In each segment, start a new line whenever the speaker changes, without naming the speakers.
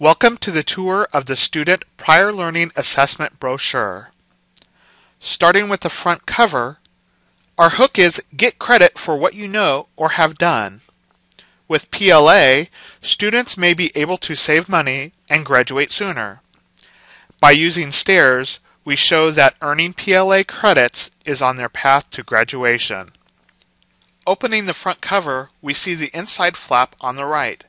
Welcome to the tour of the Student Prior Learning Assessment brochure. Starting with the front cover, our hook is Get Credit for What You Know or Have Done. With PLA, students may be able to save money and graduate sooner. By using stairs, we show that earning PLA credits is on their path to graduation. Opening the front cover, we see the inside flap on the right.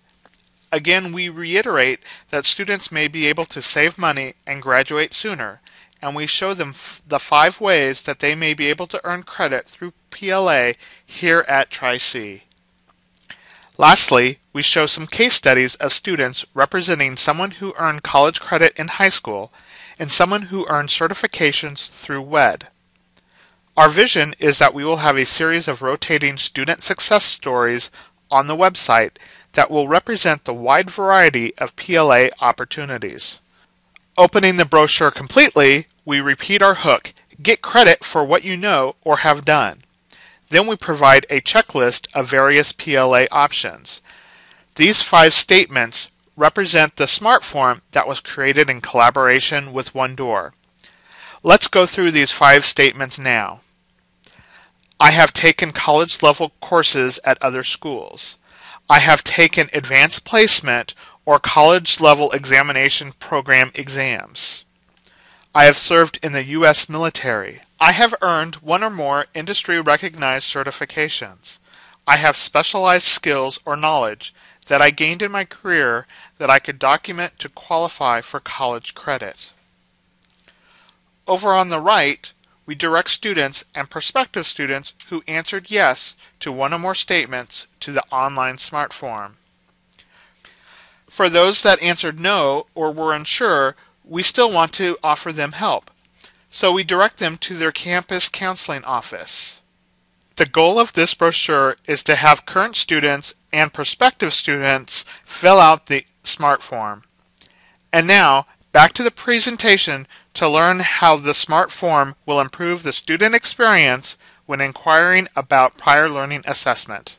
Again, we reiterate that students may be able to save money and graduate sooner, and we show them the five ways that they may be able to earn credit through PLA here at Tri-C. Lastly, we show some case studies of students representing someone who earned college credit in high school and someone who earned certifications through WED. Our vision is that we will have a series of rotating student success stories on the website that will represent the wide variety of PLA opportunities. Opening the brochure completely, we repeat our hook, get credit for what you know or have done. Then we provide a checklist of various PLA options. These five statements represent the smart form that was created in collaboration with OneDoor. Let's go through these five statements now. I have taken college level courses at other schools. I have taken advanced placement or college level examination program exams. I have served in the U.S. military. I have earned one or more industry recognized certifications. I have specialized skills or knowledge that I gained in my career that I could document to qualify for college credit. Over on the right, we direct students and prospective students who answered yes to one or more statements to the online smart form. For those that answered no or were unsure, we still want to offer them help, so we direct them to their campus counseling office. The goal of this brochure is to have current students and prospective students fill out the smart form. And now, back to the presentation to learn how the smart form will improve the student experience when inquiring about prior learning assessment.